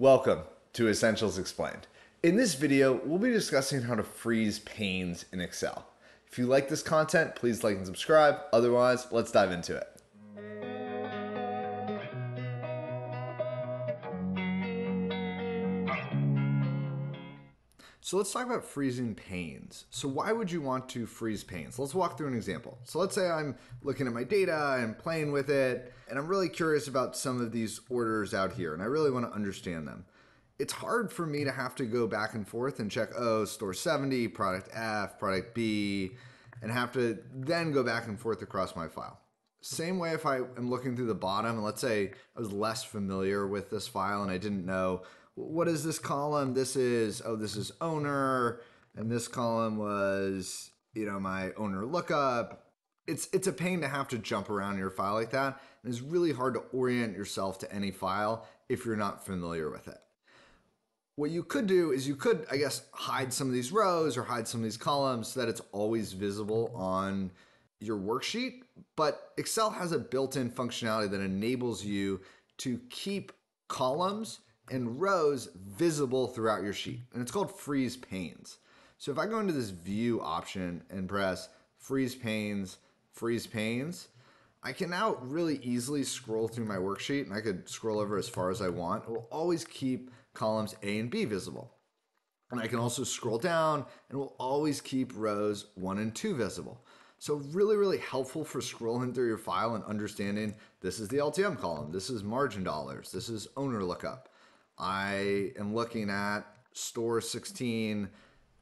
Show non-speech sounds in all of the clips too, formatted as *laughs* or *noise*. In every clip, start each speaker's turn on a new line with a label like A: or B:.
A: Welcome to Essentials Explained. In this video, we'll be discussing how to freeze panes in Excel. If you like this content, please like and subscribe. Otherwise, let's dive into it. So let's talk about freezing panes. So why would you want to freeze panes? Let's walk through an example. So let's say I'm looking at my data and playing with it, and I'm really curious about some of these orders out here, and I really want to understand them. It's hard for me to have to go back and forth and check, oh, store 70, product F, product B, and have to then go back and forth across my file. Same way if I am looking through the bottom, and let's say I was less familiar with this file and I didn't know what is this column? This is, oh, this is owner. And this column was, you know, my owner lookup. It's, it's a pain to have to jump around your file like that. And it's really hard to orient yourself to any file if you're not familiar with it. What you could do is you could, I guess, hide some of these rows or hide some of these columns so that it's always visible on your worksheet. But Excel has a built in functionality that enables you to keep columns and rows visible throughout your sheet. And it's called freeze panes. So if I go into this view option and press freeze panes, freeze panes, I can now really easily scroll through my worksheet and I could scroll over as far as I want. It will always keep columns A and B visible. And I can also scroll down and will always keep rows one and two visible. So really, really helpful for scrolling through your file and understanding this is the LTM column, this is margin dollars, this is owner lookup. I am looking at store 16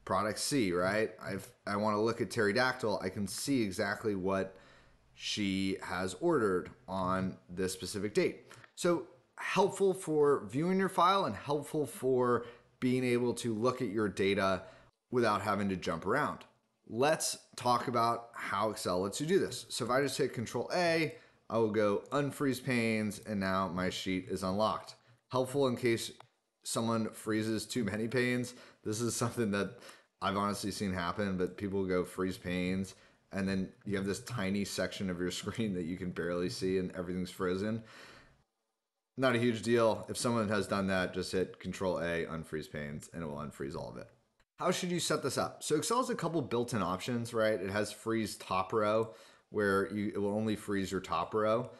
A: product C, right? I've I want to look at pterodactyl, I can see exactly what she has ordered on this specific date. So helpful for viewing your file and helpful for being able to look at your data without having to jump around. Let's talk about how Excel lets you do this. So if I just hit Control A, I will go unfreeze panes and now my sheet is unlocked helpful in case someone freezes too many panes. This is something that I've honestly seen happen, but people go freeze panes and then you have this tiny section of your *laughs* screen that you can barely see and everything's frozen. Not a huge deal. If someone has done that, just hit Control A, unfreeze panes, and it will unfreeze all of it. How should you set this up? So Excel has a couple built-in options, right? It has freeze top row, where you it will only freeze your top row.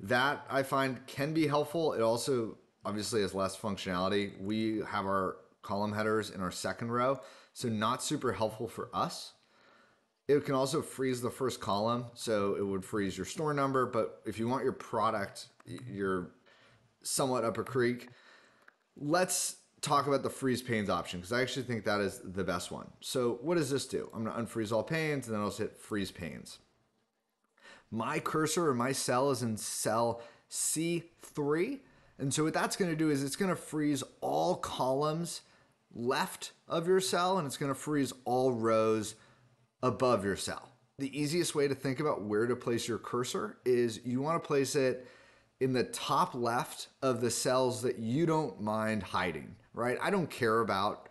A: That I find can be helpful. It also obviously has less functionality. We have our column headers in our second row, so not super helpful for us. It can also freeze the first column, so it would freeze your store number, but if you want your product, you're somewhat up a creek. Let's talk about the freeze panes option because I actually think that is the best one. So what does this do? I'm gonna unfreeze all panes and then I'll just hit freeze panes. My cursor or my cell is in cell C3 and so what that's going to do is it's going to freeze all columns left of your cell and it's going to freeze all rows above your cell. The easiest way to think about where to place your cursor is you want to place it in the top left of the cells that you don't mind hiding, right? I don't care about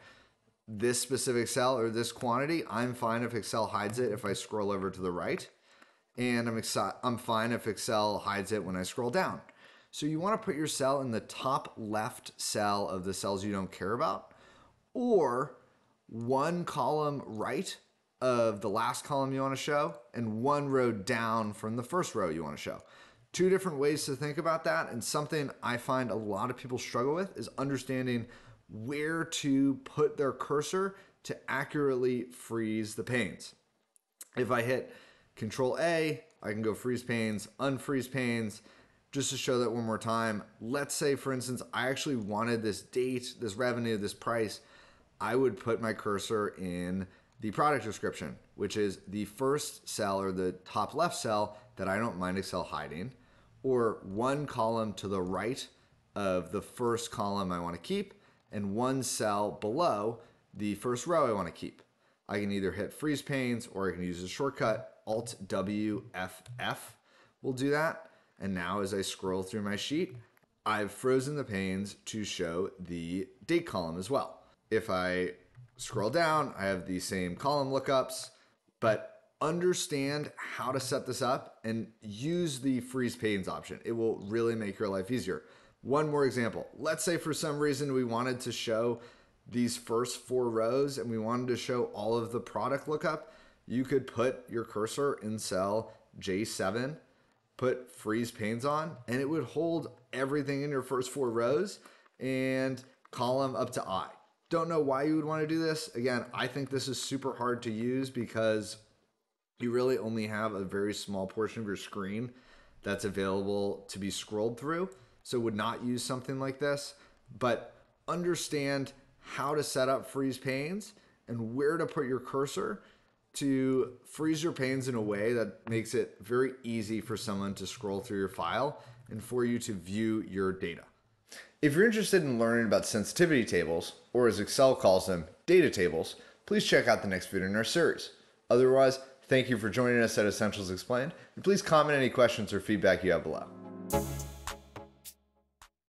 A: this specific cell or this quantity. I'm fine if Excel hides it if I scroll over to the right. And I'm, I'm fine if Excel hides it when I scroll down. So you want to put your cell in the top left cell of the cells you don't care about, or one column right of the last column you want to show, and one row down from the first row you want to show. Two different ways to think about that, and something I find a lot of people struggle with is understanding where to put their cursor to accurately freeze the panes. If I hit Control A, I can go freeze panes, unfreeze panes, just to show that one more time, let's say, for instance, I actually wanted this date, this revenue, this price, I would put my cursor in the product description, which is the first cell or the top left cell that I don't mind Excel hiding, or one column to the right of the first column I want to keep, and one cell below the first row I want to keep. I can either hit freeze panes or I can use a shortcut, Alt W F F will do that. And now as I scroll through my sheet, I've frozen the panes to show the date column as well. If I scroll down, I have the same column lookups, but understand how to set this up and use the freeze panes option. It will really make your life easier. One more example. Let's say for some reason we wanted to show these first four rows and we wanted to show all of the product lookup. You could put your cursor in cell J7, put freeze panes on, and it would hold everything in your first four rows and column up to I. Don't know why you would want to do this. Again, I think this is super hard to use because you really only have a very small portion of your screen that's available to be scrolled through. So would not use something like this, but understand how to set up freeze panes and where to put your cursor to freeze your panes in a way that makes it very easy for someone to scroll through your file and for you to view your data. If you're interested in learning about sensitivity tables, or as Excel calls them, data tables, please check out the next video in our series. Otherwise, thank you for joining us at Essentials Explained, and please comment any questions or feedback you have below.